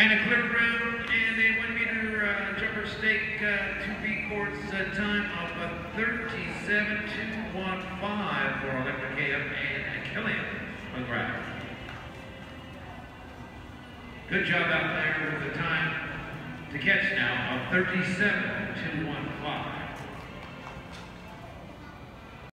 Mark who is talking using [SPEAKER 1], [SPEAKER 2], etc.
[SPEAKER 1] And a clear round and a one meter uh, jumper stake uh, to be courts uh, time of uh, 37.215 for Electra KF and Killian McGrath. Good job out there with the time to catch now of 37.215.